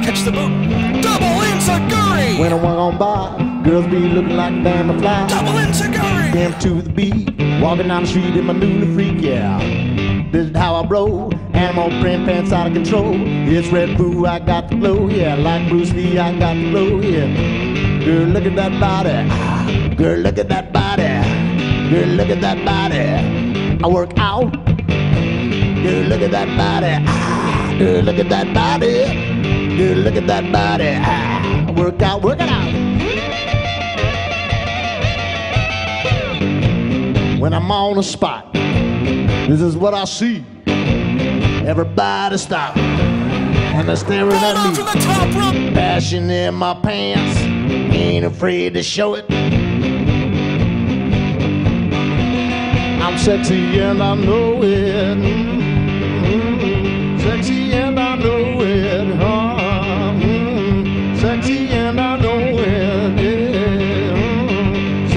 catch the boot. Double enziguri. When I walk on by, girls be looking like damn a fly. Double enziguri. Damn to the beat, walking down the street in my newly freak, yeah. This is how I roll, animal print pants out of control. It's Red Bull, I got the glow, yeah. Like Bruce Lee, I got the glow, yeah. Girl, look at that body. Girl, look at that body. Girl, look at that body. I work out. Girl, look at that body. Girl, look at that body. Girl, look at that body. Ah, work out, work it out. when I'm on the spot. This is what I see. Everybody stop. And they're staring at to me. top. Passion in my pants. Ain't afraid to show it. I'm sexy and I know it.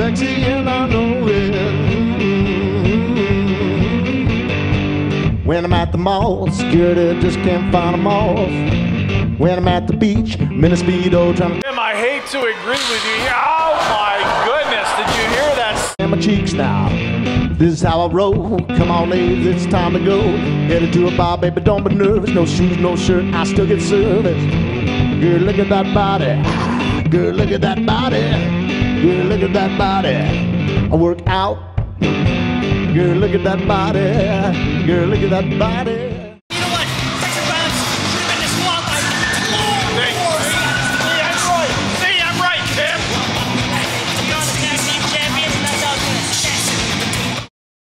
Sexy and I know it. When I'm at the mall, security just can't find them off. When I'm at the beach, I'm in a speedo trying to Tim, I hate to agree with you here. Oh my goodness, did you hear that? in my cheeks now. This is how I roll. Come on, ladies, it's time to go. Headed to a bar, baby, don't be nervous. No shoes, no shirt, I still get service. Girl, look at that body. Girl, look at that body. Girl, look at that body. I work out. Girl, look at that body. Girl, look at that body.